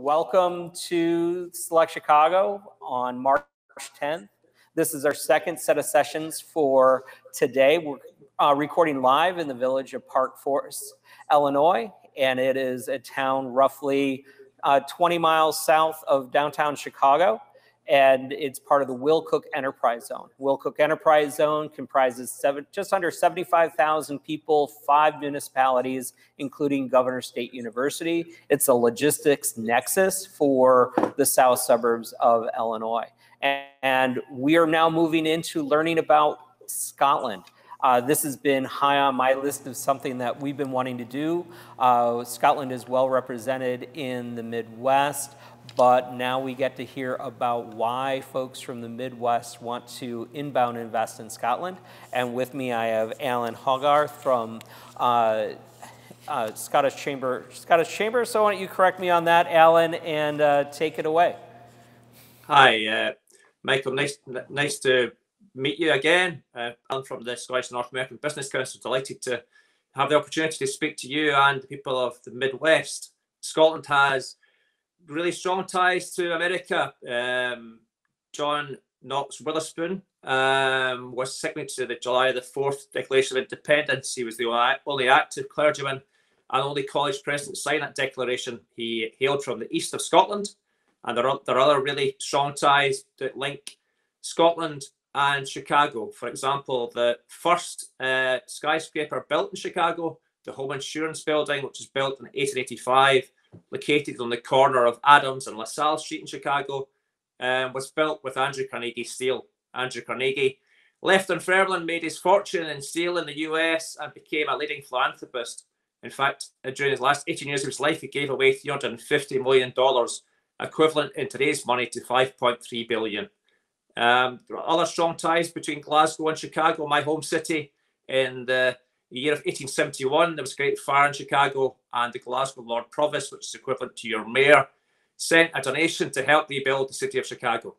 welcome to Select Chicago on March 10th. This is our second set of sessions for today. We're uh, recording live in the village of Park Forest, Illinois, and it is a town roughly uh, 20 miles south of downtown Chicago and it's part of the Will Cook Enterprise Zone. Will Cook Enterprise Zone comprises seven, just under 75,000 people, five municipalities, including Governor State University. It's a logistics nexus for the south suburbs of Illinois. And, and we are now moving into learning about Scotland. Uh, this has been high on my list of something that we've been wanting to do. Uh, Scotland is well represented in the Midwest but now we get to hear about why folks from the Midwest want to inbound invest in Scotland. And with me, I have Alan Hogarth from uh, uh, Scottish Chamber. Scottish Chamber. So why don't you correct me on that, Alan, and uh, take it away. Hi, uh, Michael. Nice, nice to meet you again. Uh, I'm from the Scottish North American Business Council. Delighted to have the opportunity to speak to you and the people of the Midwest. Scotland has really strong ties to America. Um, John Knox Witherspoon um, was signatory to the July the 4th Declaration of Independence. He was the only active clergyman and only college president to sign that declaration. He hailed from the east of Scotland, and there are, there are other really strong ties that link Scotland and Chicago. For example, the first uh, skyscraper built in Chicago, the Home Insurance Building, which was built in 1885, located on the corner of Adams and LaSalle Street in Chicago, um, was built with Andrew Carnegie steel. Andrew Carnegie left Dunfermline, made his fortune in steel in the US, and became a leading philanthropist. In fact, during his last 18 years of his life, he gave away $350 million, equivalent in today's money to 5.3 billion. Um, there are other strong ties between Glasgow and Chicago, my home city. In the the year of 1871, there was a great fire in Chicago, and the Glasgow Lord Provost, which is equivalent to your mayor, sent a donation to help rebuild the city of Chicago.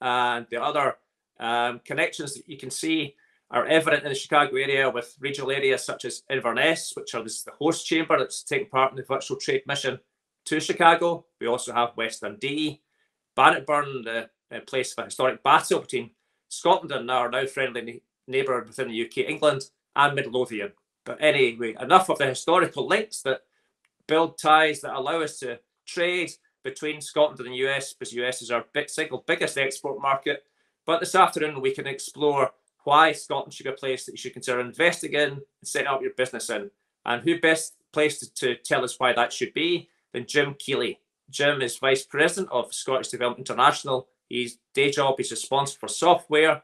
And the other um, connections that you can see are evident in the Chicago area with regional areas such as Inverness, which are this, the host chamber that's taking part in the virtual trade mission to Chicago. We also have West Dundee, Bannockburn, the, the place of a historic battle between Scotland and our now friendly neighbour within the UK, England, and Midlothian. But anyway, enough of the historical links that build ties that allow us to trade between Scotland and the US, because the US is our big, single biggest export market. But this afternoon, we can explore why Scotland should be a place that you should consider investing in and setting up your business in. And who best placed to, tell us why that should be than Jim Keeley. Jim is Vice President of Scottish Development International. His day job is responsible for software,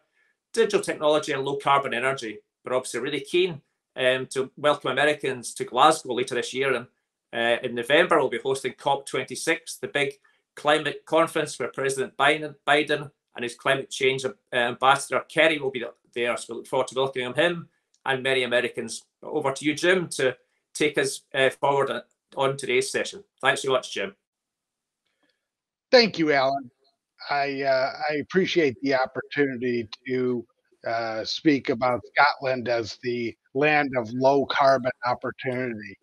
digital technology, and low carbon energy we're obviously really keen um, to welcome Americans to Glasgow later this year. And uh, in November, we'll be hosting COP26, the big climate conference where President Biden, Biden and his climate change uh, ambassador Kerry will be there. So we look forward to welcoming him and many Americans. Over to you, Jim, to take us uh, forward on today's session. Thanks so much, Jim. Thank you, Alan. I uh, I appreciate the opportunity to uh, speak about Scotland as the land of low carbon opportunity.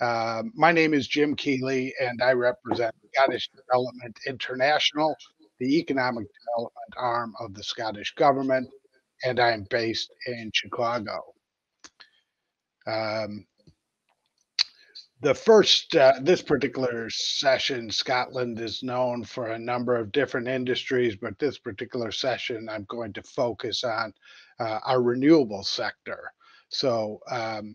Uh, my name is Jim Keeley, and I represent Scottish Development International, the economic development arm of the Scottish government, and I'm based in Chicago. Um, the first, uh, this particular session, Scotland is known for a number of different industries, but this particular session, I'm going to focus on uh, our renewable sector. So, um,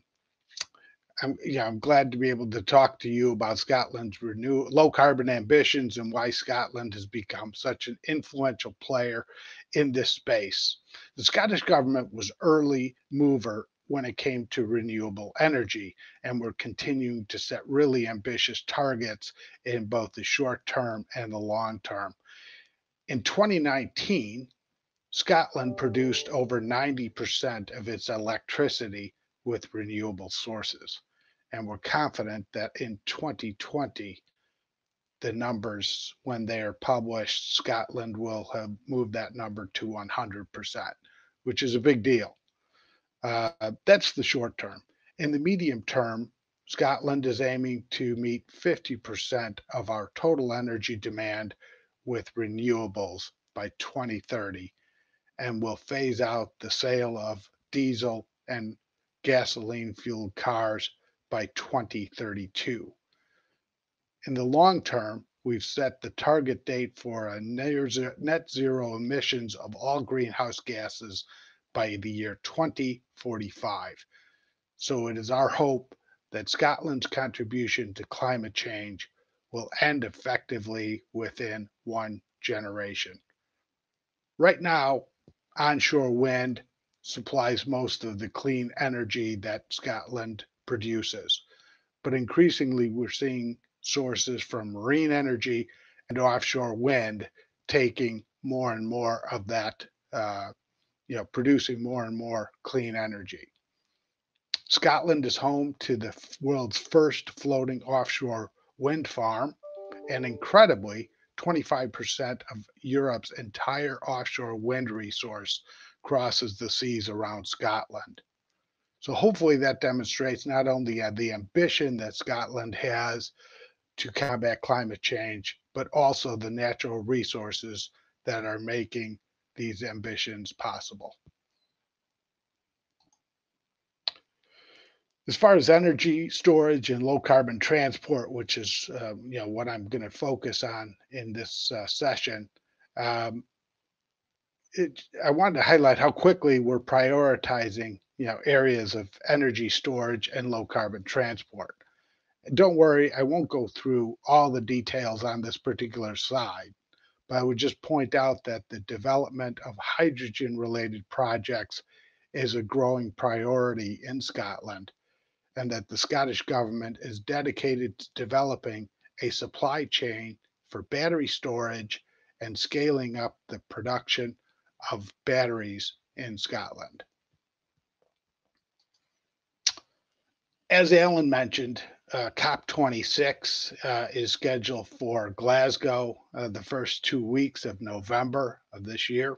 I'm, yeah, I'm glad to be able to talk to you about Scotland's renew low carbon ambitions and why Scotland has become such an influential player in this space. The Scottish government was early mover when it came to renewable energy. And we're continuing to set really ambitious targets in both the short term and the long term. In 2019, Scotland produced over 90% of its electricity with renewable sources. And we're confident that in 2020, the numbers, when they are published, Scotland will have moved that number to 100%, which is a big deal. Uh, that's the short term. In the medium term, Scotland is aiming to meet 50% of our total energy demand with renewables by 2030 and will phase out the sale of diesel and gasoline fueled cars by 2032. In the long term, we've set the target date for a net zero emissions of all greenhouse gases by the year 2045. So it is our hope that Scotland's contribution to climate change will end effectively within one generation. Right now, onshore wind supplies most of the clean energy that Scotland produces. But increasingly, we're seeing sources from marine energy and offshore wind taking more and more of that, uh, you know, producing more and more clean energy. Scotland is home to the world's first floating offshore wind farm, and incredibly, 25% of Europe's entire offshore wind resource crosses the seas around Scotland. So hopefully that demonstrates not only uh, the ambition that Scotland has to combat climate change, but also the natural resources that are making these ambitions possible. As far as energy storage and low carbon transport, which is uh, you know what I'm going to focus on in this uh, session, um, it, I wanted to highlight how quickly we're prioritizing you know areas of energy storage and low carbon transport. Don't worry, I won't go through all the details on this particular slide, but I would just point out that the development of hydrogen related projects is a growing priority in Scotland and that the Scottish government is dedicated to developing a supply chain for battery storage and scaling up the production of batteries in Scotland. As Alan mentioned, uh, COP26 uh, is scheduled for Glasgow uh, the first two weeks of November of this year.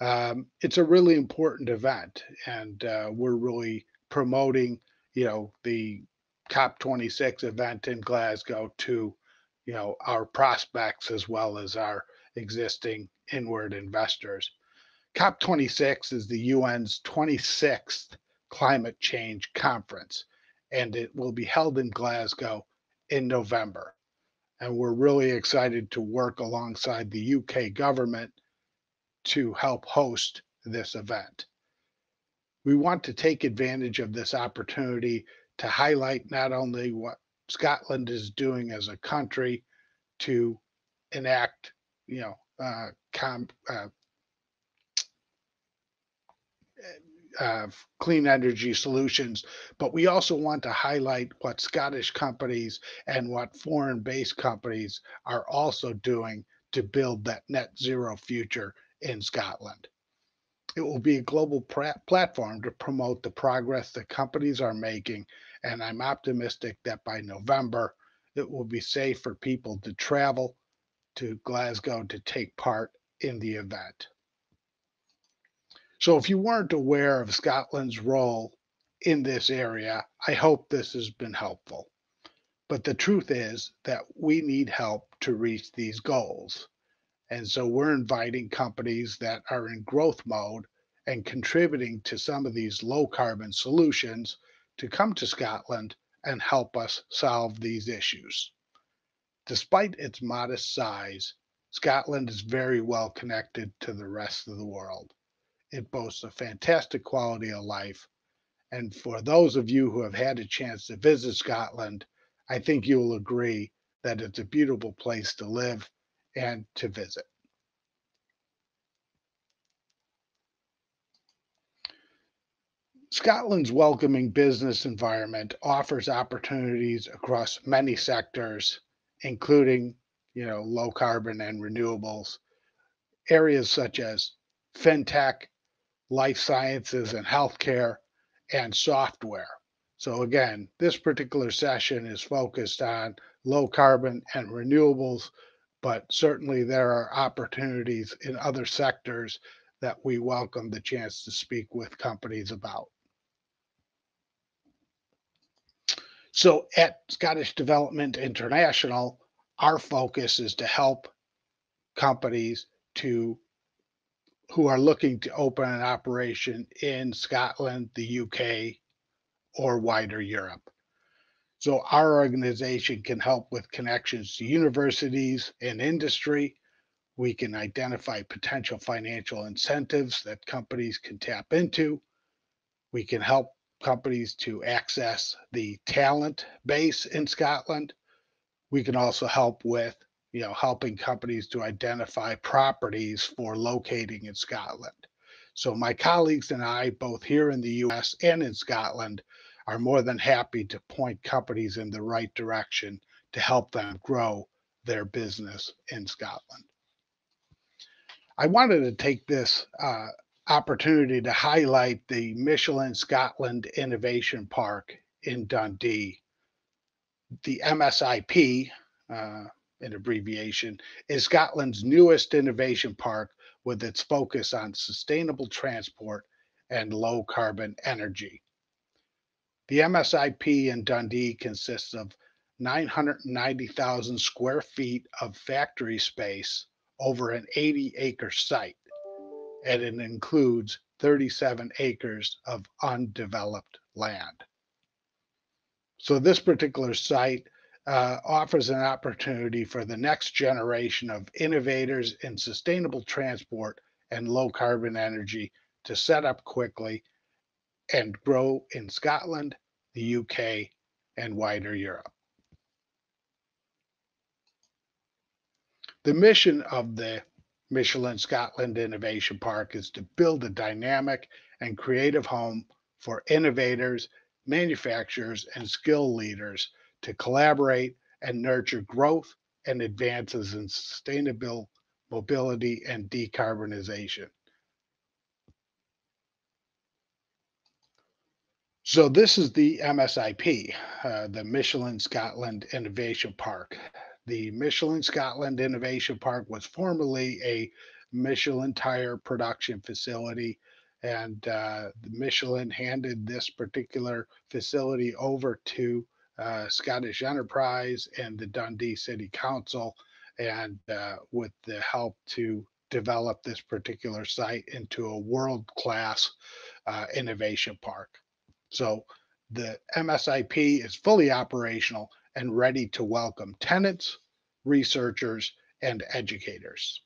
Um, it's a really important event, and uh, we're really promoting you know, the COP26 event in Glasgow to, you know, our prospects as well as our existing inward investors. COP26 is the UN's 26th climate change conference, and it will be held in Glasgow in November. And we're really excited to work alongside the UK government to help host this event we want to take advantage of this opportunity to highlight not only what Scotland is doing as a country to enact, you know, uh, com, uh, uh, clean energy solutions, but we also want to highlight what Scottish companies and what foreign based companies are also doing to build that net zero future in Scotland. It will be a global platform to promote the progress that companies are making, and I'm optimistic that by November, it will be safe for people to travel to Glasgow to take part in the event. So, if you weren't aware of Scotland's role in this area, I hope this has been helpful. But the truth is that we need help to reach these goals. And so we're inviting companies that are in growth mode and contributing to some of these low carbon solutions to come to Scotland and help us solve these issues. Despite its modest size, Scotland is very well connected to the rest of the world. It boasts a fantastic quality of life. And for those of you who have had a chance to visit Scotland, I think you will agree that it's a beautiful place to live and to visit. Scotland's welcoming business environment offers opportunities across many sectors, including, you know, low carbon and renewables, areas such as fintech, life sciences and healthcare, and software. So again, this particular session is focused on low carbon and renewables, but certainly there are opportunities in other sectors that we welcome the chance to speak with companies about. So at Scottish Development International, our focus is to help companies to who are looking to open an operation in Scotland, the UK, or wider Europe. So our organization can help with connections to universities and industry. We can identify potential financial incentives that companies can tap into. We can help companies to access the talent base in Scotland. We can also help with, you know, helping companies to identify properties for locating in Scotland. So my colleagues and I, both here in the US and in Scotland, are more than happy to point companies in the right direction to help them grow their business in Scotland. I wanted to take this uh, opportunity to highlight the Michelin Scotland Innovation Park in Dundee. The MSIP, uh, an abbreviation, is Scotland's newest innovation park with its focus on sustainable transport and low carbon energy. The MSIP in Dundee consists of 990,000 square feet of factory space over an 80 acre site, and it includes 37 acres of undeveloped land. So, this particular site uh, offers an opportunity for the next generation of innovators in sustainable transport and low carbon energy to set up quickly and grow in Scotland, the UK, and wider Europe. The mission of the Michelin Scotland Innovation Park is to build a dynamic and creative home for innovators, manufacturers, and skill leaders to collaborate and nurture growth and advances in sustainable mobility and decarbonization. So this is the MSIP, uh, the Michelin Scotland Innovation Park. The Michelin Scotland Innovation Park was formerly a Michelin tire production facility, and uh, Michelin handed this particular facility over to uh, Scottish Enterprise and the Dundee City Council, and uh, with the help to develop this particular site into a world class uh, innovation park. So the MSIP is fully operational and ready to welcome tenants, researchers, and educators.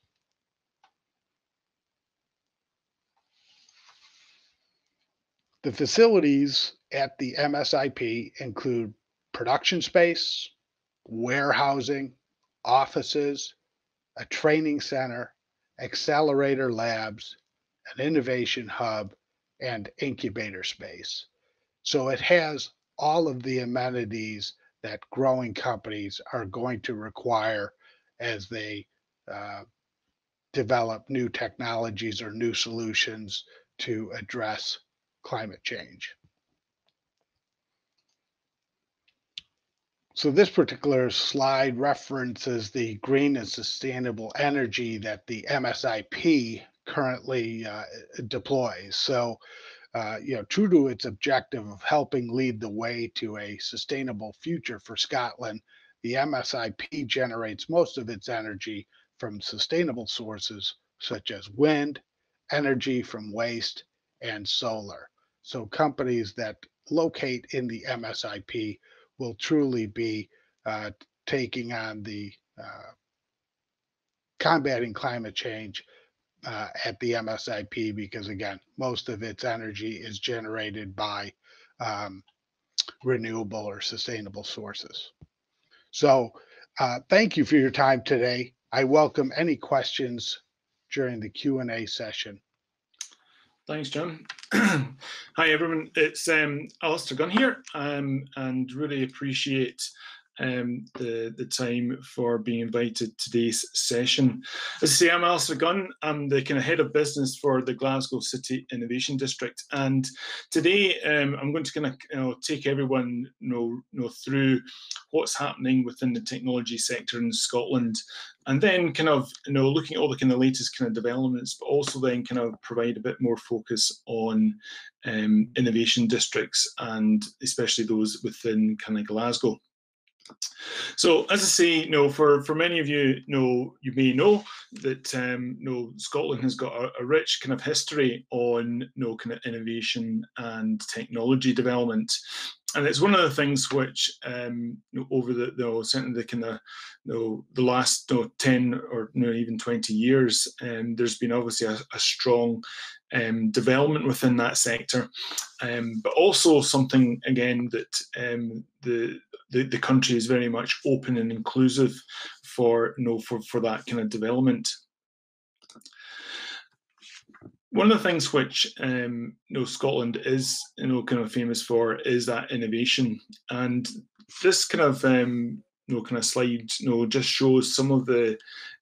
The facilities at the MSIP include production space, warehousing, offices, a training center, accelerator labs, an innovation hub, and incubator space. So it has all of the amenities that growing companies are going to require as they uh, develop new technologies or new solutions to address climate change. So this particular slide references the green and sustainable energy that the MSIP currently uh, deploys. So uh, you know, true to its objective of helping lead the way to a sustainable future for Scotland, the MSIP generates most of its energy from sustainable sources such as wind, energy from waste, and solar. So companies that locate in the MSIP will truly be uh, taking on the uh, combating climate change uh, at the MSIP because again, most of its energy is generated by um, renewable or sustainable sources. So uh, thank you for your time today. I welcome any questions during the Q&A session. Thanks, John. Hi, everyone. It's um, Alistair Gunn here, um, and really appreciate um, the, the time for being invited to today's session. As I say, I'm Alistair Gunn. I'm the kind of head of business for the Glasgow City Innovation District. And today um, I'm going to kind of you know, take everyone know, know, through what's happening within the technology sector in Scotland and then kind of you know looking at all the kind of latest kind of developments but also then kind of provide a bit more focus on um, innovation districts and especially those within kind of glasgow so as I say, you know, for, for many of you, you know, you may know that um, you know, Scotland has got a, a, rich kind of history on you know, kind of innovation and technology development. And it's one of the things which um, you know, over the know, certainly the kind of you know, the last you know, 10 or you know, even 20 years um, there's been obviously a, a strong um, development within that sector. Um, but also something again that um, the, the, the country is very much open and inclusive for you know for, for that kind of development. One of the things which um, you know Scotland is you know kind of famous for is that innovation, and this kind of um, you know kind of slide you know just shows some of the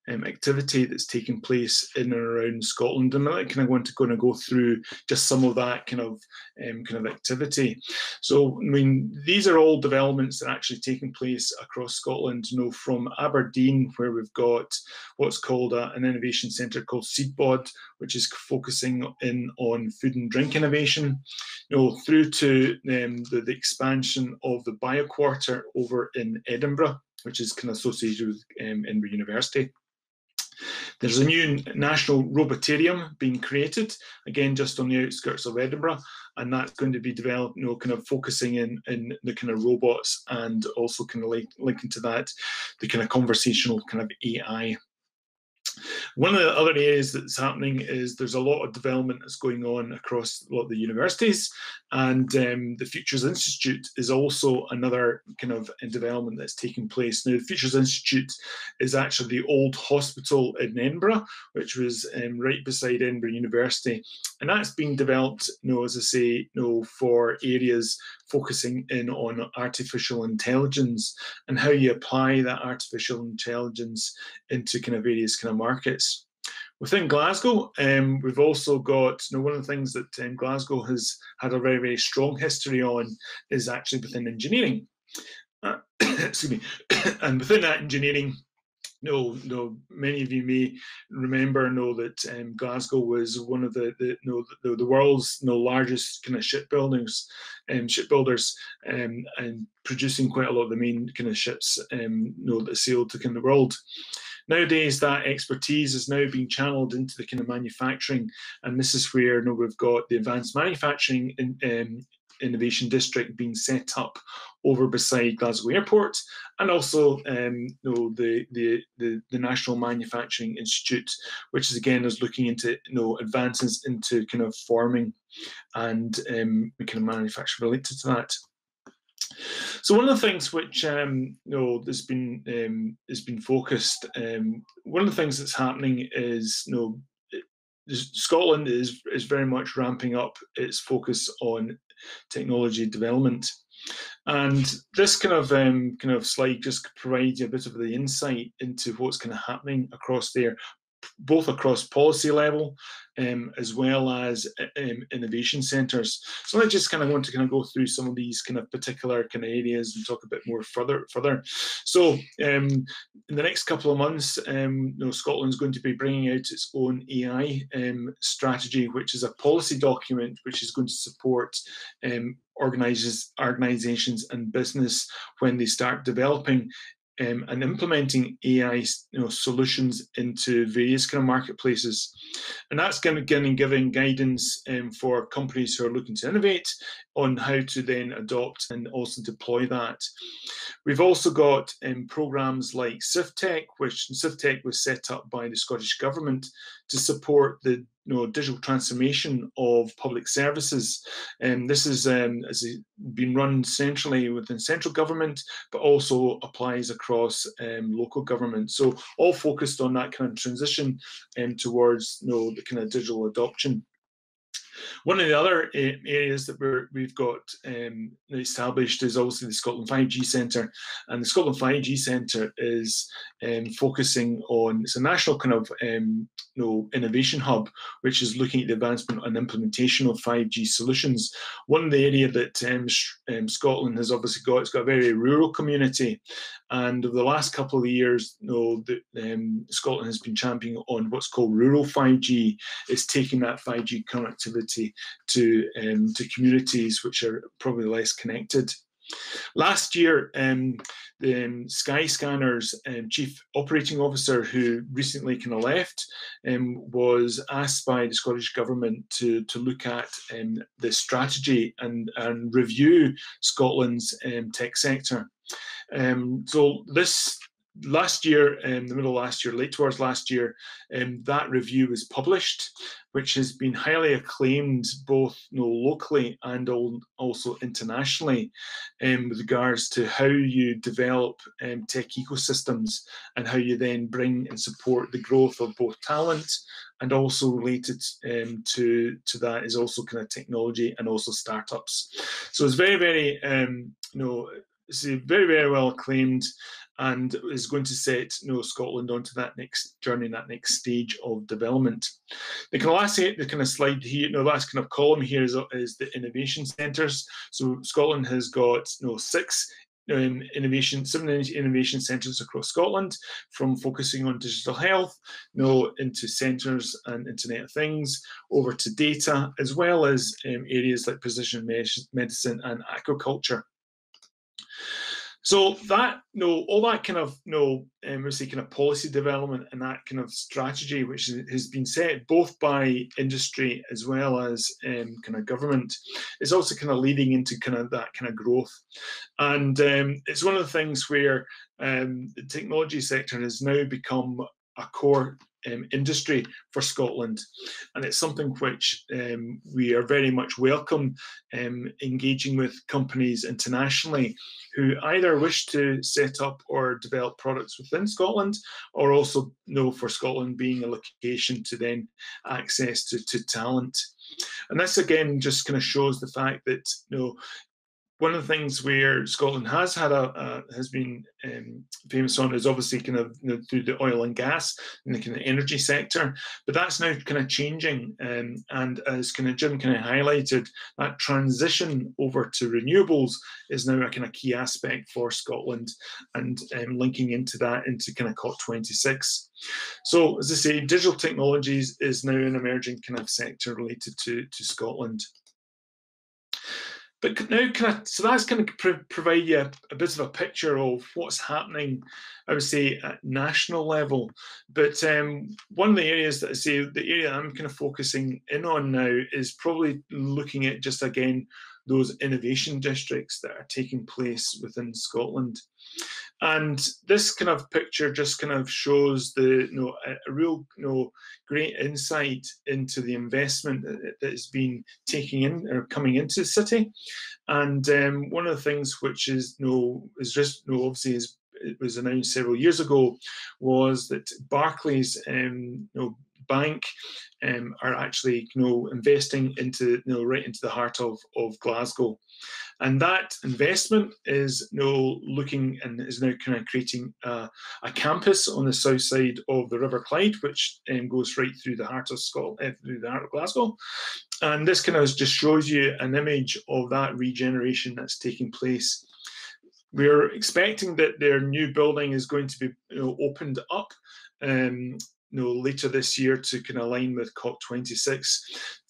um, activity that's taking place in and around Scotland. And I'm kind of going to going to go through just some of that kind of um, kind of activity. So I mean, these are all developments that are actually taking place across Scotland. You know, from Aberdeen, where we've got what's called a, an innovation centre called SeedPod, which is focusing in on food and drink innovation. You know, through to um, the, the expansion of the BioQuarter over in Edinburgh which is kind of associated with um, Edinburgh University. There's a new national robotarium being created, again, just on the outskirts of Edinburgh, and that's going to be developed, you know, kind of focusing in, in the kind of robots and also kind of linking to that, the kind of conversational kind of AI one of the other areas that's happening is there's a lot of development that's going on across a lot of the universities, and um, the Futures Institute is also another kind of development that's taking place. Now, the Futures Institute is actually the old hospital in Edinburgh, which was um, right beside Edinburgh University, and that's being developed, you know, as I say, you know, for areas focusing in on artificial intelligence and how you apply that artificial intelligence into kind of various kind of markets. Within Glasgow, um, we've also got, you know, one of the things that um, Glasgow has had a very, very strong history on is actually within engineering. Uh, excuse me. and within that engineering, no, no. Many of you may remember know that um, Glasgow was one of the the, know, the, the world's know, largest kind of shipbuildings, um, shipbuilders, um, and producing quite a lot of the main kind of ships um, know, that sailed to kind of the world. Nowadays, that expertise is now being channeled into the kind of manufacturing, and this is where you know, we've got the advanced manufacturing in, um, innovation district being set up over beside Glasgow Airport, and also um, you know, the, the, the the National Manufacturing Institute, which is again is looking into you know advances into kind of forming and um, kind of manufacturing related to that. So one of the things which um, you know has been um, has been focused. Um, one of the things that's happening is you know Scotland is is very much ramping up its focus on technology development. And this kind of um, kind of slide just provides you a bit of the insight into what's kind of happening across there, both across policy level um, as well as um, innovation centres. So I just kind of want to kind of go through some of these kind of particular kind of areas and talk a bit more further. Further, so um, in the next couple of months, um, you know, Scotland's going to be bringing out its own AI um, strategy, which is a policy document which is going to support um, organizations and business when they start developing um, and implementing AI you know, solutions into various kind of marketplaces. And that's going to be giving guidance um, for companies who are looking to innovate on how to then adopt and also deploy that. We've also got um, programs like CivTech, which CivTech was set up by the Scottish Government to support the you know, digital transformation of public services. And this is um, has been run centrally within central government, but also applies across um, local government. So all focused on that kind of transition um, towards you know, the kind of digital adoption. One of the other uh, areas that we're, we've got um, established is obviously the Scotland 5G Centre, and the Scotland 5G Centre is um, focusing on it's a national kind of um, you know, innovation hub, which is looking at the advancement and implementation of 5G solutions. One of the area that um, um, Scotland has obviously got, it's got a very rural community, and over the last couple of years, you know, the, um, Scotland has been championing on what's called rural 5G. It's taking that 5G connectivity to um, to communities which are probably less connected. Last year, um, the um, Skyscanner's um, chief operating officer, who recently kind of left, um, was asked by the Scottish Government to, to look at um, the strategy and, and review Scotland's um, tech sector. So this last year, in the middle of last year, late towards last year, um, that review was published, which has been highly acclaimed both you know, locally and also internationally um, with regards to how you develop um, tech ecosystems and how you then bring and support the growth of both talent and also related um, to to that is also kind of technology and also startups. So it's very very um, you know it's very very well acclaimed and is going to set you know, Scotland onto that next journey, that next stage of development. The last the kind of slide here, you know, last kind of column here is, is the innovation centres. So Scotland has got you know, six um, innovation, seven innovation centres across Scotland, from focusing on digital health, you know, into centres and Internet of Things, over to data, as well as um, areas like precision medicine and aquaculture. So that you know, all that kind of you know, um, we say kind of policy development and that kind of strategy, which has been set both by industry as well as um, kind of government, is also kind of leading into kind of that kind of growth. And um, it's one of the things where um, the technology sector has now become a core um, industry for Scotland. And it's something which um, we are very much welcome um, engaging with companies internationally who either wish to set up or develop products within Scotland or also know for Scotland being a location to then access to, to talent. And this again just kind of shows the fact that you know one of the things where Scotland has had a, has been um, famous on is obviously kind of you know, through the oil and gas and the kind of energy sector, but that's now kind of changing. Um, and as kind of Jim kind of highlighted, that transition over to renewables is now a kind of key aspect for Scotland, and um, linking into that into kind of COP26. So as I say, digital technologies is now an emerging kind of sector related to to Scotland. But now, kind of, so that's going to provide you a, a, bit of a picture of what's happening, I would say, at national level. But um, one of the areas that I say, the area I'm kind of focusing in on now is probably looking at just again those innovation districts that are taking place within Scotland. And this kind of picture just kind of shows the you know a, real you know great insight into the investment that, that has been taking in or coming into the city. And um, one of the things which is you know is just you know obviously is it was announced several years ago was that Barclays um, you know bank um, are actually you know investing into you know right into the heart of of Glasgow, and that investment is you looking and is now kind of creating a, campus on the south side of the River Clyde, which um, goes right through the heart of Scotland, uh, through the heart of Glasgow, and this kind of just shows you an image of that regeneration that's taking place. We're expecting that their new building is going to be you know, opened up um, you know, later this year to kind of align with COP26.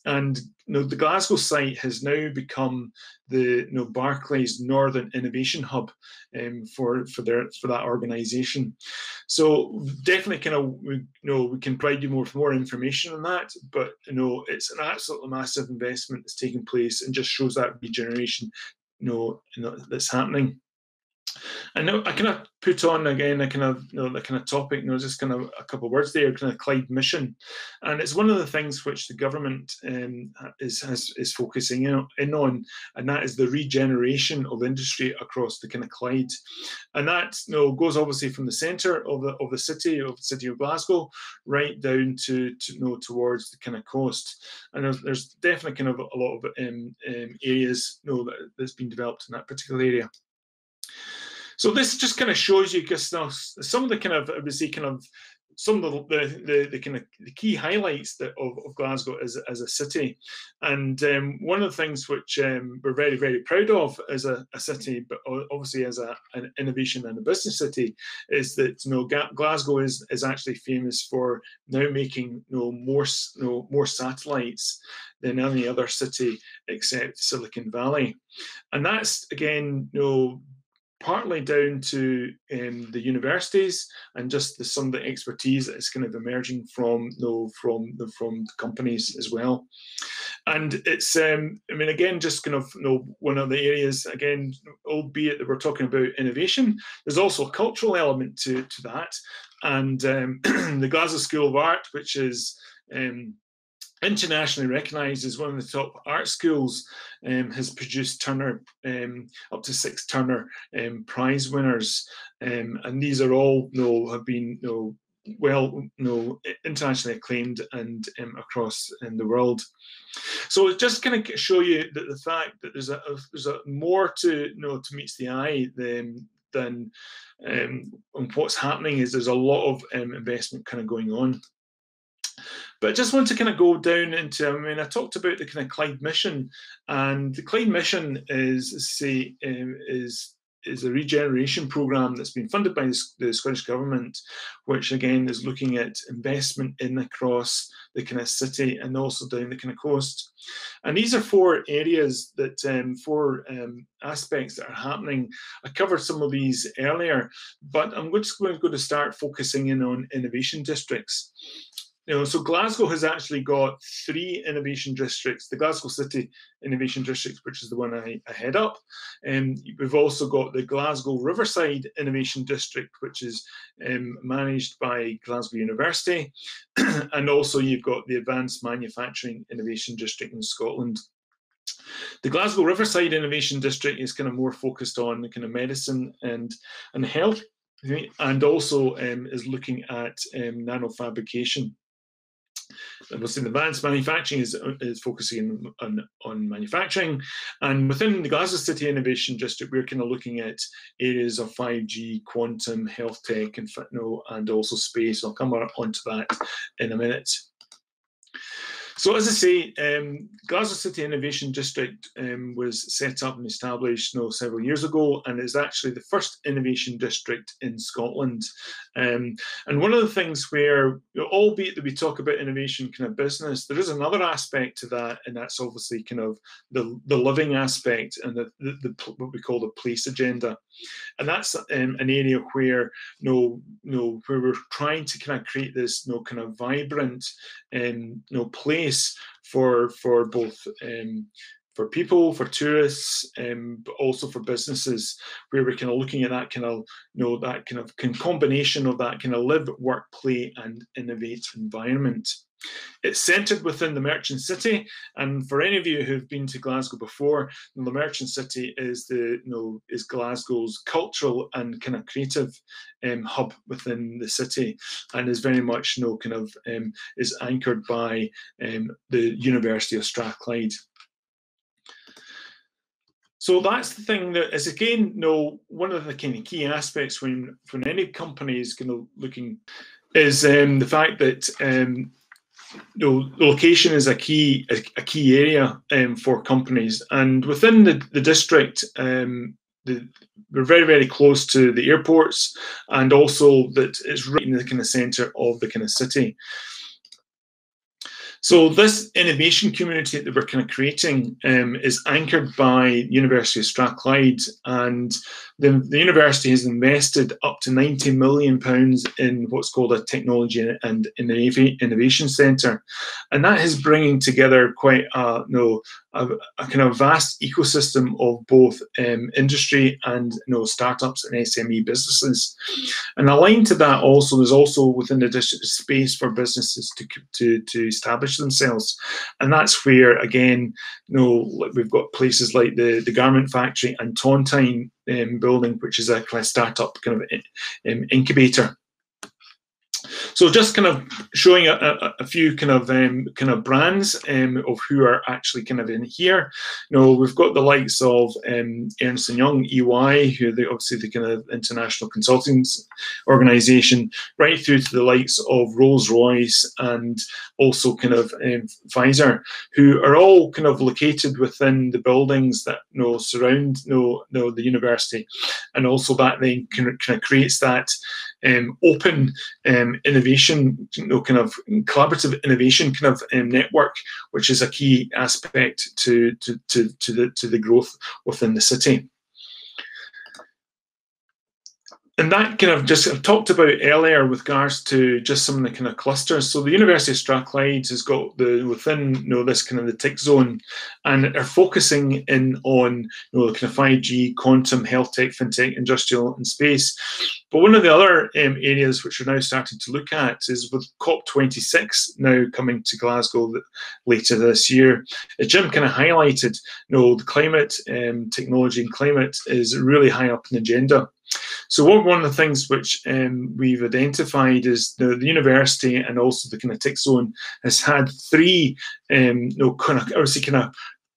And you know, the Glasgow site has now become the you know, Barclays Northern Innovation Hub um, for for their for that organisation. So definitely, kind of, we, you know, we can provide you more more information on that. But you know, it's an absolutely massive investment that's taking place and just shows that regeneration, you know, know that's happening. And I kind of put on again a kind of you know the kind of topic, you just kind of a couple of words there, kind of Clyde mission, and it's one of the things which the government um, is has, is focusing in, in on, and that is the regeneration of industry across the kind of Clyde, and that you know goes obviously from the centre of the of the city of the city of Glasgow right down to, to you know towards the kind of coast, and there's, there's definitely kind of a lot of um, um, areas you know that, that's been developed in that particular area. So this just kind of shows you just some of the kind of, I would say, kind of some of the the, the, the kind of the key highlights that of, of Glasgow as, as a city. And um, one of the things which um, we're very, very proud of as a, a, city, but obviously as a, an innovation and a business city, is that you know, Glasgow is, is actually famous for now making you know, more, you know, more satellites than any other city except Silicon Valley. And that's, again, you know, partly down to um, the universities and just the, some of the expertise that is kind of emerging from you know, from the from the companies as well. And it's um, I mean again just kind of you know one of the areas again albeit that we're talking about innovation, there's also a cultural element to to that. And um, the Glasgow School of Art, which is um, internationally recognised as one of the top art schools, um, has produced Turner um, up to six Turner um, Prize winners, um, and these are all you know, have been you know, well you know, internationally acclaimed and um, across in the world. So it's just kind of show you that the fact that there's a, there's a more to you know to meets the eye than than um, what's happening is there's a lot of investment kind of going on. But I just want to kind of go down into, I mean, I talked about the kind of Clyde mission, and the Clyde mission is, say, um, is is a regeneration program that's been funded by the Scottish Government, which again is looking at investment in across the kind of city and also down the kind of coast. And these are four areas that, um, four um, aspects that are happening. I covered some of these earlier, but I'm just going to start focusing in on innovation districts you know, so Glasgow has actually got three innovation districts. The Glasgow City Innovation District, which is the one I, I head up, and we've also got the Glasgow Riverside Innovation District, which is um, managed by Glasgow University, and also you've got the Advanced Manufacturing Innovation District in Scotland. The Glasgow Riverside Innovation District is kind of more focused on kind of medicine and and health, and also um, is looking at um, nanofabrication within advanced manufacturing is, is focusing on, on manufacturing. And within the Glasgow City Innovation District, we're kind of looking at areas of 5G, quantum, health tech, and, and also space. I'll come on to that in a minute. So as I say, um, Glasgow City Innovation District um, was set up and established you know, several years ago, and is actually the first innovation district in Scotland. Um, and one of the things where, albeit that we talk about innovation kind of business, there is another aspect to that, and that's obviously kind of the, the living aspect and the, the, the what we call the place agenda. And that's um, an area where, you know, you know, where we're trying to kind of create this, you know, kind of vibrant, um, you know, place for for both um, for people, for tourists, um, but also for businesses, where we're kind of looking at that kind of, you know, that kind of combination of that kind of live, work, play, and innovate environment. It's centred within the Merchant City, and for any of you who've been to Glasgow before, the Merchant City is the you know is Glasgow's cultural and kind of creative um, hub within the city, and is very much you know kind of um, is anchored by um, the University of Strathclyde. So that's the thing that is again, you know, one of the kind of key aspects when when any company is kind of looking is um, the fact that um, you know, location is a key a, a key area um, for companies, and within the the district, um, the, we're very very close to the airports, and also that it's right in the kind of centre of the kind of city. So this innovation community that we're kind of creating um, is anchored by University of Strathclyde, and the, the university has invested up to 90 million pounds in what's called a technology and innovation centre, and that is bringing together quite a you know, a, a, kind of vast ecosystem of both um, industry and you know startups and SME businesses. And aligned to that, also there's also within the district space for businesses to to to establish themselves, and that's where again, you know, we've got places like the the garment factory and Tontine um, building, which is a kind of startup kind of um, incubator. So just kind of showing a, a, a few kind of um, kind of brands um, of who are actually kind of in here. You know, we've got the likes of um, Ernst and Young, EY, who are obviously the kind of international consulting organization, right through to the likes of Rolls Royce and also kind of um, Pfizer, who are all kind of located within the buildings that you know surround you know, you know the university, and also that then kind of creates that um, open um, innovation, you know, kind of collaborative innovation kind of um, network, which is a key aspect to, to, to, to, the, to the growth within the city and that kind of just I've talked about earlier with regards to just some of the kind of clusters. So the University of Strathclyde has got the within you know this kind of the TIC zone, and are focusing in on you know the kind of 5G, quantum, health tech, fintech, industrial, and space. But one of the other um, areas which we're now starting to look at is with COP26 now coming to Glasgow later this year. As Jim kind of highlighted, you know the climate, um, technology, and climate is really high up in the agenda. So what, one of the things which um, we've identified is the, the, university and also the kind of zone has had three, um, you know, kind of obviously kind of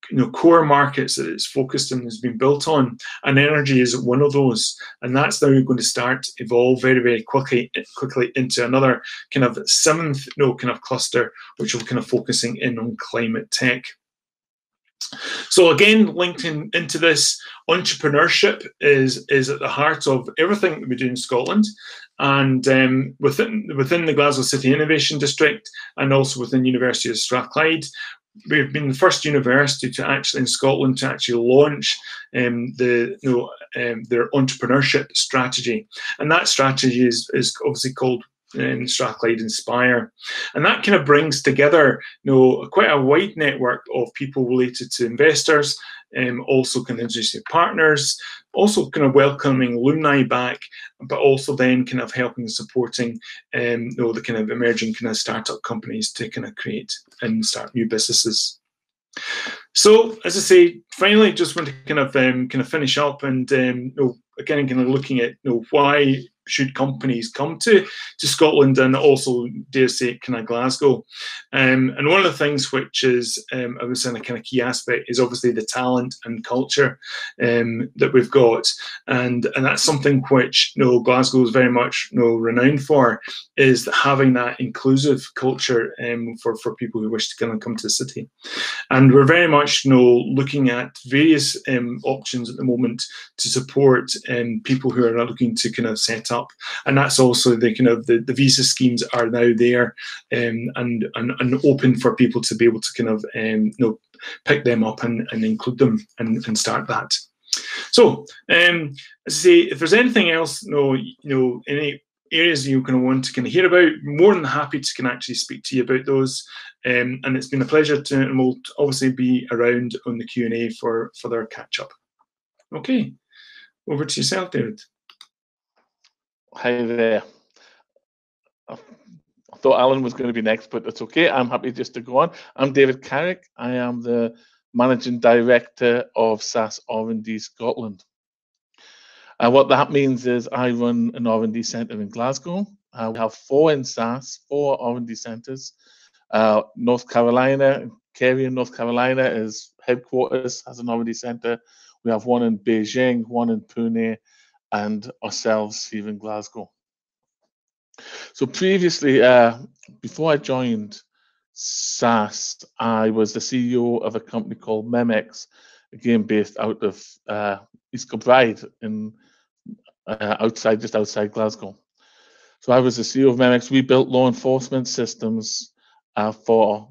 you know core markets that it's focused and has been built on, and energy is one of those, and that's now going to start evolve very very quickly quickly into another kind of seventh you know kind of cluster, which will kind of focusing in on climate tech. So again, linked in, into this, entrepreneurship is is at the heart of everything that we do in Scotland, and um, within within the Glasgow City Innovation District, and also within University of Strathclyde, we've been the first university to actually in Scotland to actually launch um, the you know um, their entrepreneurship strategy, and that strategy is is obviously called in Strathclyde Inspire. And that kind of brings together, you know, quite a wide network of people related to investors, um, also kind of interested partners, also kind of welcoming alumni back, but also then kind of helping and supporting um, you know, the kind of emerging kind of startup companies to kind of create and start new businesses. So, as I say, finally, just want to kind of um, kind of finish up and um, you know, again, kind of looking at you know why should companies come to to Scotland and also dare say kind of Glasgow. Um, and one of the things which is um, I was saying a kind of key aspect is obviously the talent and culture um, that we've got, and and that's something which you know Glasgow is very much you know renowned for is having that inclusive culture um, for for people who wish to kind of come to the city, and we're very much you know looking at various um, options at the moment to support um, people who are looking to kind of set up. And that's also the kind of the, the visa schemes are now there um, and, and, and open for people to be able to kind of um, you know pick them up and, and include them and, and start that. So, um, as I say, if there's anything else, you know, you know, any areas you kind of want to kind of hear about, more than happy to can actually speak to you about those. Um, and it's been a pleasure to, and we'll obviously be around on the Q and A for their catch up. Okay, over to yourself, David. Hi there. I thought Alan was going to be next, but it's okay. I'm happy just to go on. I'm David Carrick. I am the Managing Director of SAS R&D Scotland. Uh, what that means is I run an R&D centre in Glasgow. Uh, we have four in SAS, four R&D centres. Uh, North Carolina, Cary in North Carolina is headquarters, has an R&D centre. We have one in Beijing, one in Pune, and ourselves here in Glasgow. So previously, uh, before I joined SAS, I was the CEO of a company called Memex, again based out of uh, East Kilbride in uh, outside, just outside Glasgow. So I was the CEO of Memex. We built law enforcement systems uh, for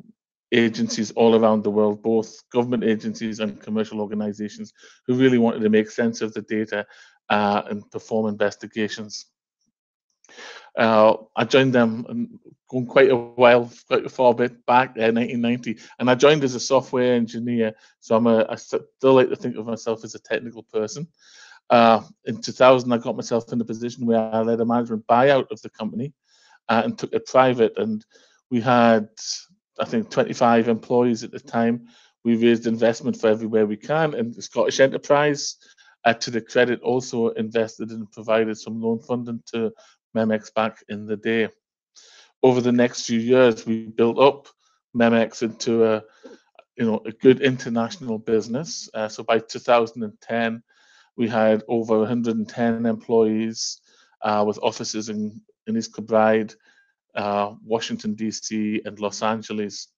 agencies all around the world, both government agencies and commercial organizations who really wanted to make sense of the data and perform investigations. Uh, I joined them going quite a while, quite a far bit back in 1990. And I joined as a software engineer, so I'm a, I still like to think of myself as a technical person. Uh, in 2000, I got myself in a position where I led a management buyout of the company uh, and took it private. And we had, I think, 25 employees at the time. We raised investment for everywhere we can, and the Scottish Enterprise, uh, to the credit, also invested and provided some loan funding to Memex back in the day over the next few years, we built up Memex into a you know a good international business. Uh, so by 2010, we had over 110 employees uh, with offices in, in East Kilbride, uh, Washington D.C., and Los Angeles.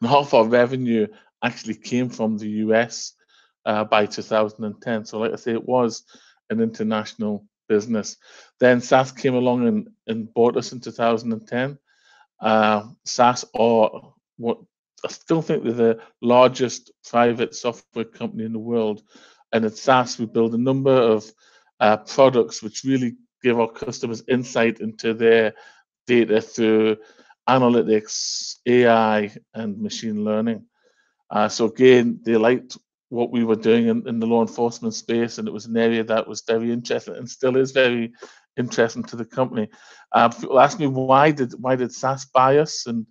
And half our revenue actually came from the U.S. Uh, by 2010. So, like I say, it was an international business. Then SAS came along and, and bought us in 2010. Uh, SAS are what I still think they're the largest private software company in the world. And at SAS, we build a number of uh, products which really give our customers insight into their data through analytics, AI, and machine learning. Uh, so again, they liked what we were doing in, in the law enforcement space, and it was an area that was very interesting and still is very interesting to the company. Uh, people ask me why did why did SAS buy us, and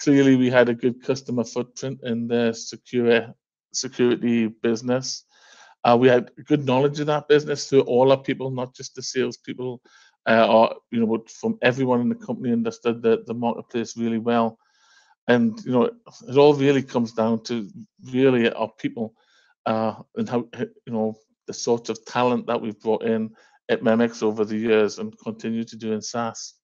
clearly we had a good customer footprint in the secure security business. Uh, we had good knowledge of that business through all our people, not just the salespeople, uh, or you know, but from everyone in the company understood the, the marketplace really well. And you know, it all really comes down to really our people uh, and how you know the sort of talent that we've brought in at Memex over the years and continue to do in SAS.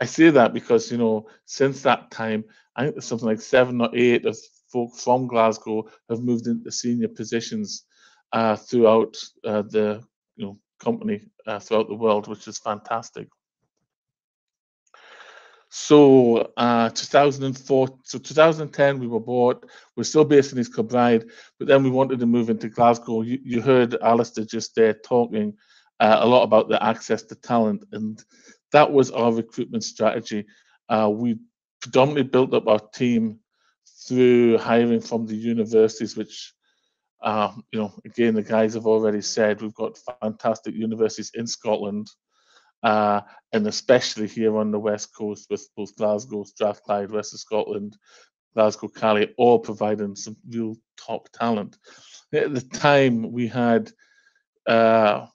I say that because you know since that time, I think there's something like seven or eight of folk from Glasgow have moved into senior positions uh, throughout uh, the you know company uh, throughout the world, which is fantastic. So uh, 2004, so 2010 we were bought. We're still based in East Kilbride, but then we wanted to move into Glasgow. You, you heard Alistair just there talking uh, a lot about the access to talent, and that was our recruitment strategy. Uh, we predominantly built up our team through hiring from the universities, which, uh, you know, again, the guys have already said we've got fantastic universities in Scotland uh, and especially here on the west coast with both Glasgow, Strathclyde, West of Scotland, Glasgow, Cali, all providing some real top talent. At the time, we had uh,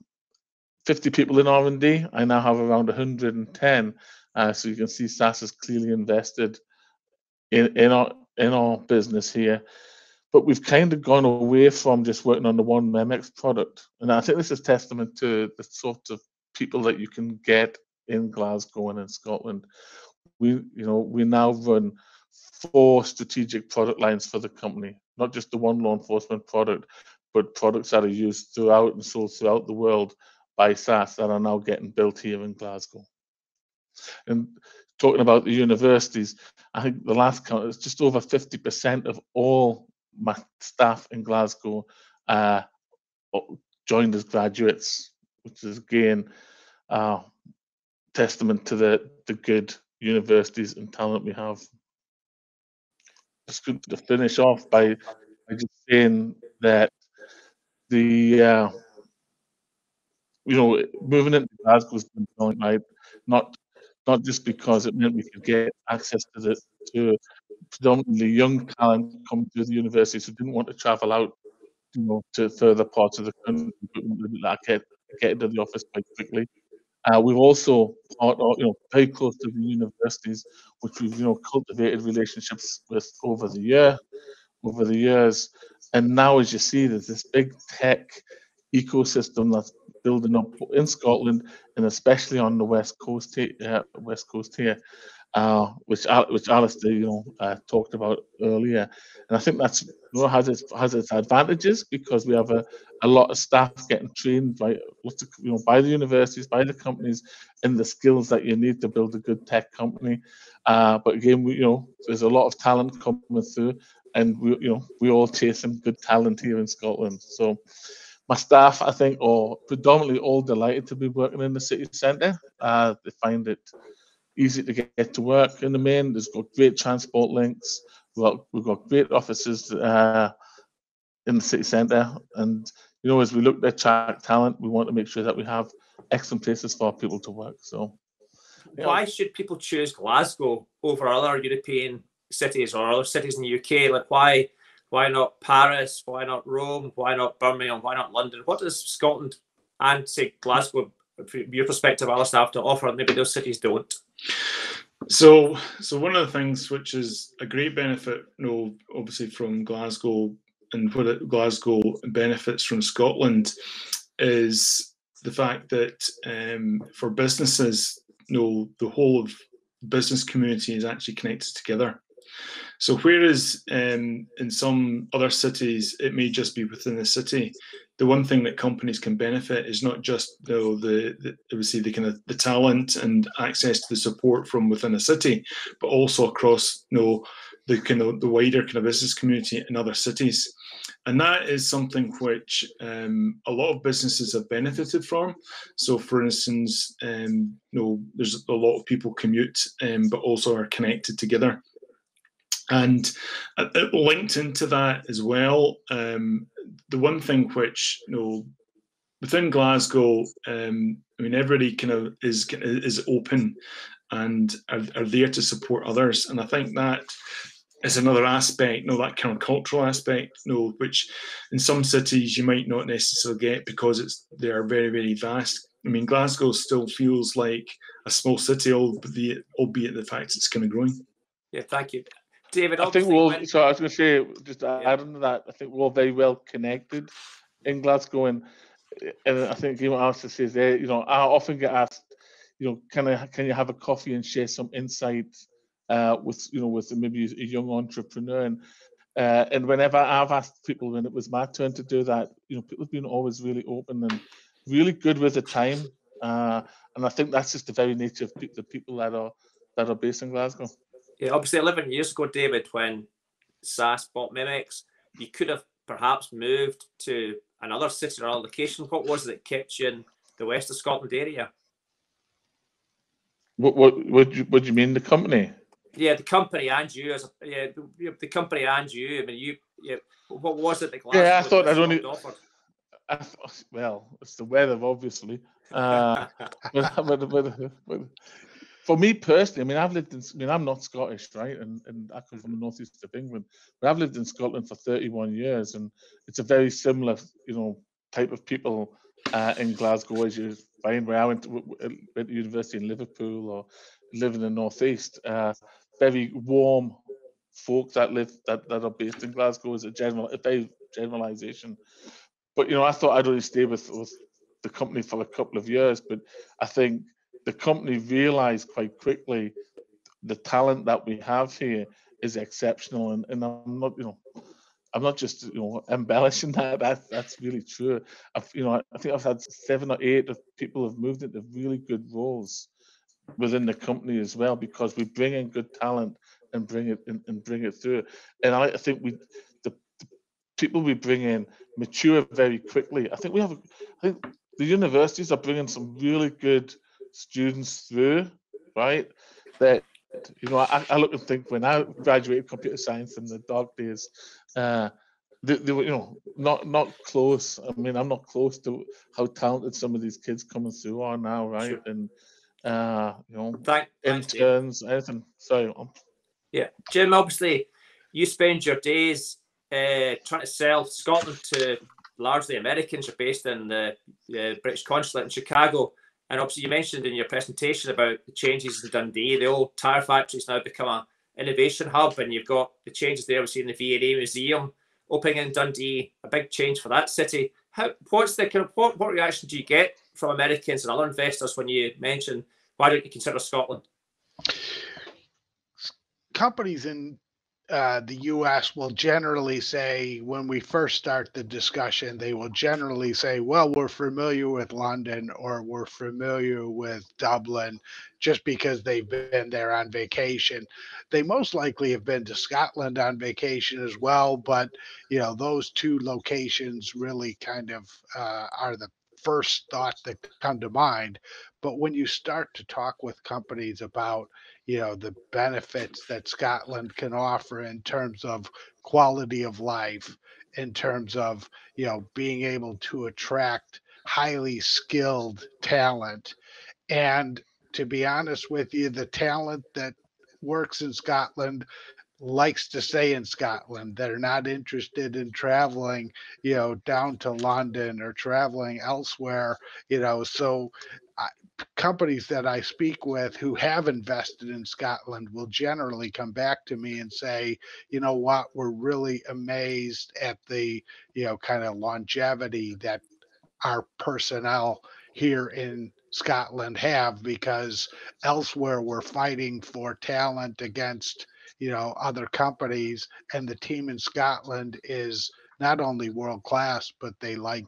50 people in R&D. I now have around 110. Uh, so you can see SAS is clearly invested in, in our in our business here. But we've kind of gone away from just working on the one Memex product. And I think this is testament to the sort of people that you can get in Glasgow and in Scotland. We, you know, we now run four strategic product lines for the company, not just the one law enforcement product, but products that are used throughout and sold throughout the world by SAS that are now getting built here in Glasgow. And talking about the universities, I think the last count is just over 50% of all my staff in Glasgow uh, joined as graduates, which is again uh, testament to the, the good universities and talent we have. Just to finish off by, by just saying that the uh, you know moving into Glasgow has been going right, not not just because it meant we could get access to the to predominantly young talent coming through the universities who didn't want to travel out, you know, to further parts of the country, but wanted get get into the office quite quickly. Uh, we've also, you know, very close to the universities, which we've, you know, cultivated relationships with over the year, over the years, and now as you see, there's this big tech ecosystem that's building up in Scotland and especially on the west coast, uh, west coast here uh, which which Alistair you know uh, talked about earlier, and I think that's you know, has its has its advantages because we have a, a lot of staff getting trained by you know by the universities, by the companies, in the skills that you need to build a good tech company. Uh, but again, we, you know, there's a lot of talent coming through, and we you know we all chasing good talent here in Scotland. So my staff, I think, are predominantly all delighted to be working in the city centre. Uh, they find it easy to get to work in the main. There's got great transport links. We've got, we've got great offices uh, in the city centre. And, you know, as we look to attract talent, we want to make sure that we have excellent places for people to work. So, yeah. Why should people choose Glasgow over other European cities or other cities in the UK? Like, why? Why not Paris? Why not Rome? Why not Birmingham? Why not London? What does Scotland and say Glasgow, from your perspective, Alistair, have to offer? Maybe those cities don't. So, so one of the things which is a great benefit, you know, obviously from Glasgow and what it, Glasgow benefits from Scotland is the fact that um, for businesses, you know, the whole of business community is actually connected together. So whereas um, in some other cities it may just be within the city, the one thing that companies can benefit is not just you know, the, the obviously the kind of the talent and access to the support from within a city, but also across you know the kind of the wider kind of business community in other cities. And that is something which um, a lot of businesses have benefited from. So, for instance, um, you know, there's a lot of people commute, um, but also are connected together. And uh, linked into that as well, um, the one thing which you know within Glasgow, um, I mean, everybody kind of is is open and are, are there to support others, and I think that is another aspect, you know, that kind of cultural aspect, you know, which in some cities you might not necessarily get because it's they are very very vast. I mean, Glasgow still feels like a small city, albeit albeit the fact it's kind of growing. Yeah, thank you. David, I think we're all, so I was going to say, just to add on to that, I think we're all very well connected in Glasgow. And, and I think you know, to says there, you know, I often get asked, you know, can I, can you have a coffee and share some insight uh, with, you know, with maybe a young entrepreneur? And, uh, and whenever I've asked people when it was my turn to do that, you know, people have been always really open and really good with the time. Uh, and I think that's just the very nature of the people that are that are based in Glasgow. Yeah, obviously, 11 years ago, David, when SAS bought Memex, you could have perhaps moved to another city or another location. What was it that kept you in the west of Scotland area? What what what do you, what do you mean the company? Yeah, the company and you as a, yeah the, the company and you. I mean, you yeah. What was it that Glasgow Yeah, I thought I'd only. Offered? I thought, well, it's the weather, obviously. Uh, but, but, but, but, for me personally, I mean, I've lived in, I mean, I'm not Scottish, right? And, and I come from the northeast of England, but I've lived in Scotland for 31 years, and it's a very similar, you know, type of people uh, in Glasgow as you find where I went to, went to university in Liverpool or live in the northeast. Uh, very warm folk that live that, that are based in Glasgow is a general, a very generalization. But you know, I thought I'd only stay with, with the company for a couple of years, but I think the company realized quite quickly the talent that we have here is exceptional. And, and i'm not you know i'm not just you know embellishing that. That that's really true. I've you know i think i've had seven or eight of people have moved into really good roles within the company as well because we bring in good talent and bring it and, and bring it through. And i, I think we the, the, people we bring in mature very quickly. I think we have i think the universities are bringing some really good students through, right? That you know, I, I look and think when I graduated computer science in the dark days, uh, they, they were, you know, not not close. I mean, I'm not close to how talented some of these kids coming through are now, right? Sure. And uh, you know, Thank, interns, anything. Sorry. Um, yeah, Jim. Obviously, you spend your days uh, trying to sell Scotland to largely Americans. You're based in the, the British consulate in Chicago. And obviously, you mentioned in your presentation about the changes in Dundee. The old tire has now become an innovation hub, and you've got the changes there. We've seen the V&A Museum opening in Dundee, a big change for that city. How, what's the kind of, what, what reaction do you get from Americans and other investors when you mention why don't you consider Scotland? Companies in uh, the US will generally say, when we first start the discussion, they will generally say, well, we're familiar with London or we're familiar with Dublin just because they've been there on vacation. They most likely have been to Scotland on vacation as well, but you know, those two locations really kind of uh, are the first thoughts that come to mind. But when you start to talk with companies about, you know, the benefits that Scotland can offer in terms of quality of life, in terms of, you know, being able to attract highly skilled talent. And to be honest with you, the talent that works in Scotland likes to stay in Scotland. They're not interested in traveling, you know, down to London or traveling elsewhere, you know. So, companies that I speak with who have invested in Scotland will generally come back to me and say, you know what, we're really amazed at the, you know, kind of longevity that our personnel here in Scotland have because elsewhere we're fighting for talent against you know other companies and the team in Scotland is not only world class but they like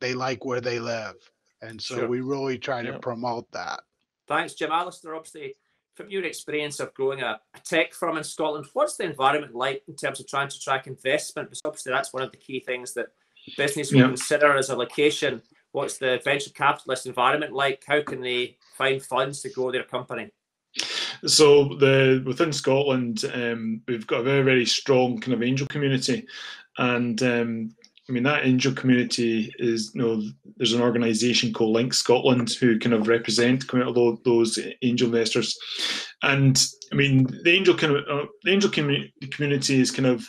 they like where they live and so Sure. we really try to promote that Thanks, Jim. Alistair, obviously, from your experience of growing a, a tech firm in Scotland, what's the environment like in terms of trying to track investment? Because obviously, that's one of the key things that business will Yeah. consider as a location. What's the venture capitalist environment like? How can they find funds to grow their company? So the within Scotland, um, we've got a very very strong kind of angel community, and um, I mean that angel community is you know there's an organisation called LINC Scotland who kind of represent kind those angel investors, and I mean the angel kind of uh, the angel commu- community is kind of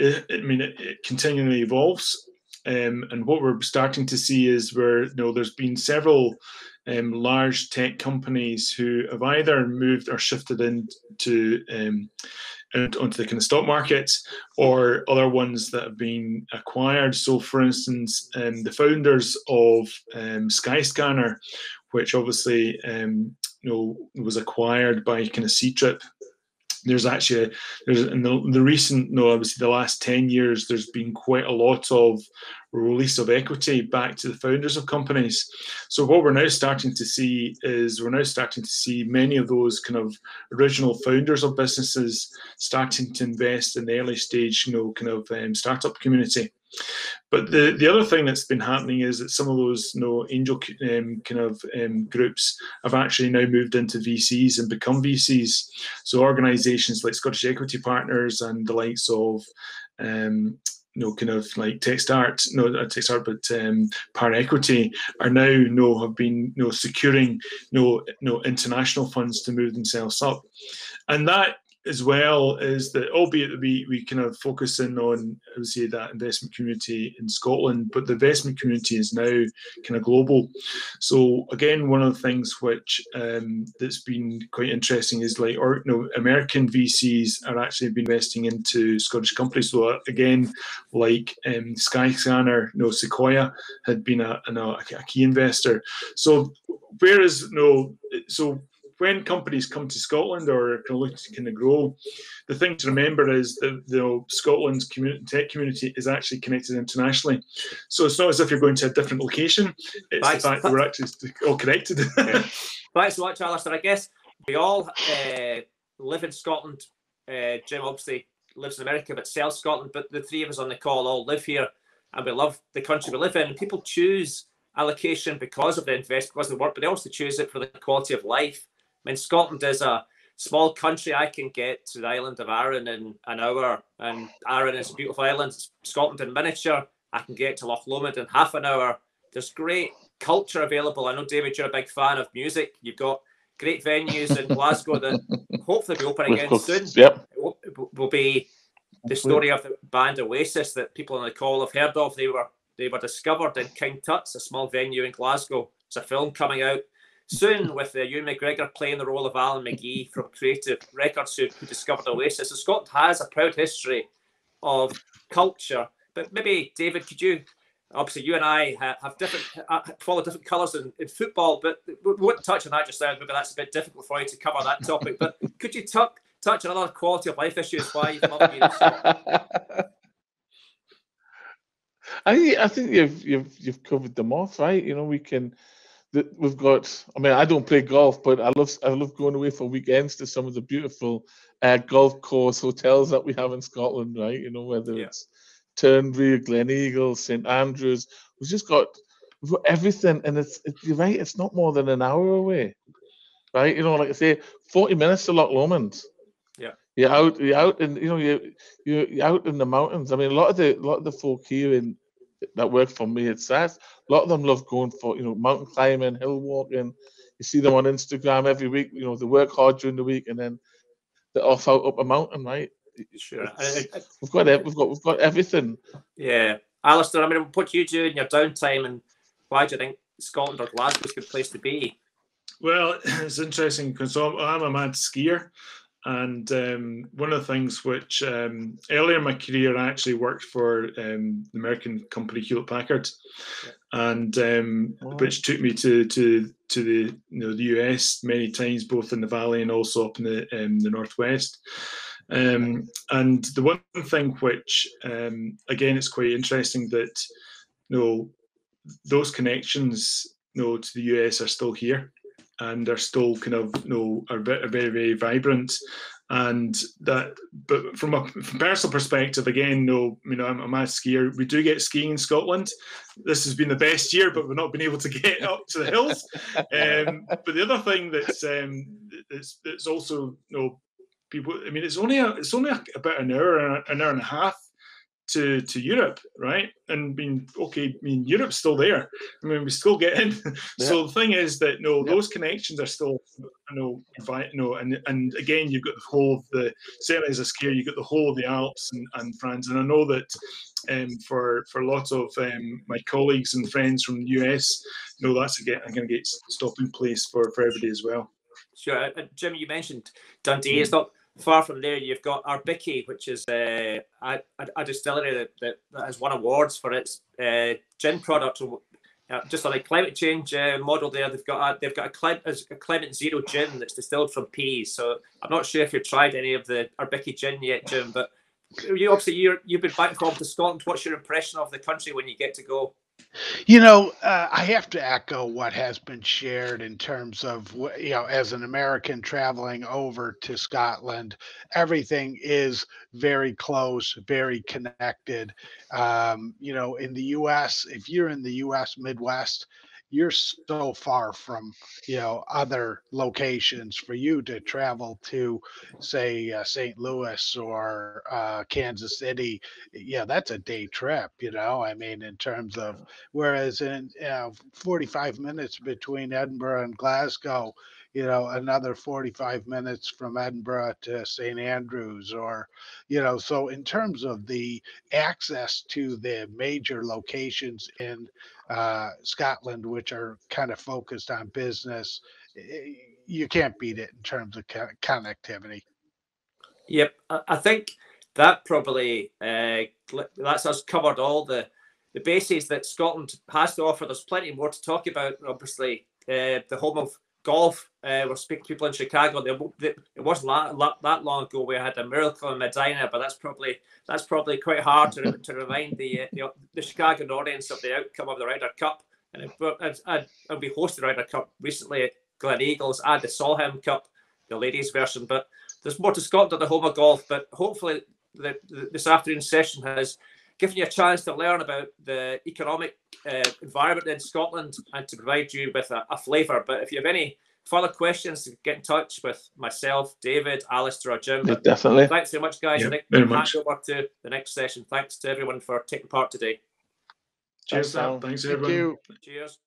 uh, I mean it, it continually evolves. Um, and what we're starting to see is where you know there's been several um, large tech companies who have either moved or shifted into um, out onto the kind of stock markets, or other ones that have been acquired. So, for instance, um, the founders of um, Skyscanner, which obviously um, you know was acquired by kind of Ctrip. There's actually there's in the, the recent no obviously the last 10 years there's been quite a lot of release of equity back to the founders of companies so what we're now starting to see is we're now starting to see many of those kind of original founders of businesses starting to invest in the early stage, you know, kind of um, startup community. But the, the other thing that's been happening is that some of those you know, angel um, kind of um, groups have actually now moved into VCs and become VCs. So organisations like Scottish Equity Partners and the likes of um, know, kind of like Techstart, no, not art, but um, Par Equity are now, you know, have been, you know, securing, you know, you know, international funds to move themselves up, and that as well is that, albeit we we kind of focus in on, I would say, that investment community in Scotland, but the investment community is now kind of global. So again, one of the things which um, that's been quite interesting is like, or you know, American VCs are actually been investing into Scottish companies. So uh, again, like um, Skyscanner, you know, Sequoia had been a, a, a key investor. So whereas you know, so when companies come to Scotland or can look to kind of grow, the thing to remember is that you know, Scotland's community, tech community is actually connected internationally. So it's not as if you're going to a different location. It's Right. the fact that we're actually all connected. Thanks so much, Alistair. I guess we all uh, live in Scotland. Uh, Jim obviously lives in America, but sells Scotland. But the three of us on the call all live here, and we love the country we live in. People choose allocation because of the investment, because of the work, but they also choose it for the quality of life. I mean, Scotland is a small country. I can get to the island of Arran in an hour, and Arran is a beautiful island. It's Scotland in miniature. I can get to Loch Lomond in half an hour. There's great culture available. I know, David, you're a big fan of music. You've got great venues in Glasgow that hopefully be opening again soon. Yep. Will, will be the story of the band Oasis that people on the call have heard of. They were they were discovered in King Tut's, a small venue in Glasgow. It's a film coming out soon with uh, Ewan McGregor playing the role of Alan McGee from Creation Records, who, who discovered Oasis. Scotland has a proud history of culture. But maybe David, could you? Obviously, you and I have different follow different colours in, in football, but we won't touch on that just now. Maybe that's a bit difficult for you to cover that topic. But could you tuck, touch on other quality of life issues? Why? I I think you've you've you've covered them off, right? You know, we can. We've got. I mean, I don't play golf, but I love I love going away for weekends to some of the beautiful uh, golf course hotels that we have in Scotland, right? You know, whether Yeah. it's Turnberry, Glen Eagle, St Andrews. We've just got we've got everything, and it's, it's you're right. It's not more than an hour away, right? You know, like I say, forty minutes to Loch Lomond. Yeah. You're out. You're out, and you know you you you're out in the mountains. I mean, a lot of the a lot of the folk here in that work for me at SAS, a lot of them love going for you know mountain climbing, hill walking. You see them on Instagram every week. You know, they work hard during the week, and then they're off out up a mountain, right? Sure. It's- And- and- We've got ev- we've got we've got everything. Yeah, Alistair. I mean, what do you do in your downtime, and why do you think Scotland or Glasgow's a good place to be? Well, it's interesting because I'm, I'm a mad skier, and um, one of the things which um, earlier in my career I actually worked for um, the American company Hewlett Packard, and um, Wow. which took me to to to the you know the US many times, both in the valley and also up in the um, the northwest. Um, and the one thing which um, again it's quite interesting that you know those connections you know to the US are still here and they're still kind of you know are very very, very vibrant. And that but from a personal perspective again no you know I'm a mad skier. We do get skiing in Scotland. This has been the best year but we've not been able to get up to the hills. Um, but the other thing that's um that's, that's also you know people I mean it's only a, it's only about an hour an hour and a half to to Europe, right? And being okay, I mean Europe's still there. I mean we still get in. so the thing is that no, Yep. those connections are still you know, vi- you know, and and again you've got the whole of the certainly as a skier you've got the whole of the Alps and, and France, and I know that um, for for lots of um, my colleagues and friends from the US, you know that's again going to get stopping place for for everybody as well. Sure, uh, uh, Jim. You mentioned Dundee. It's not far from there. You've got Arbikie, which is uh, a, a, a distillery that, that, that has won awards for its uh, gin product. Uh, just on a climate change uh, model there, they've got a, they've got a, clim- a climate zero gin that's distilled from peas. So I'm not sure if you've tried any of the Arbikie gin yet, Jim. But you obviously you're, you've been back home to Scotland. What's your impression of the country when you get to go? You know, uh, I have to echo what has been shared in terms of, you know, as an American traveling over to Scotland, everything is very close, very connected. Um, you know, in the US, if you're in the US Midwest, you're so far from, you know, other locations for you to travel to, say, uh, St. Louis or uh, Kansas City. Yeah, that's a day trip, you know, I mean, in terms of whereas in you know, 45 minutes between Edinburgh and Glasgow, you know, another 45 minutes from Edinburgh to St. Andrews, or, you know, so in terms of the access to the major locations in uh, Scotland, which are kind of focused on business, eh, you can't beat it in terms of co- connectivity. Yep, I, think that probably uh, that's us covered all the the bases that Scotland has to offer. There's plenty more to talk about. Obviously, uh, the home of golf. Uh, we're speaking to people in Chicago. They, they, it wasn't la- la- that long ago we had a miracle in Medina, but that's probably that's probably quite hard to, to remind the, uh, the the Chicagoan audience of the outcome of the Ryder Cup. And it, it's- I, I, we hosted Ryder Cup recently at Gleneagles and the Solheim Cup, the ladies' version. But there's more to Scotland at the home of golf. But hopefully, the, the, this afternoon session has given you a chance to learn about the economic uh, environment in Scotland and to provide you with a, a flavour. But if you have any further questions, get in touch with myself, David, Alistair, or Jim. Yeah, definitely. thanks very much, guys. Yeah, I think very much. over to the next session. Thanks to everyone for taking part today. Cheers, Thanks, Alan. Thanks Thank everyone. you. Cheers.